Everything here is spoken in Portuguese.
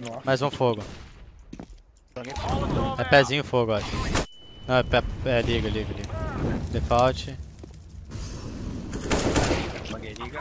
Nossa. Mais um fogo. É pezinho fogo, acho. Não, é, pé, é liga, liga, liga. Default. joguei liga.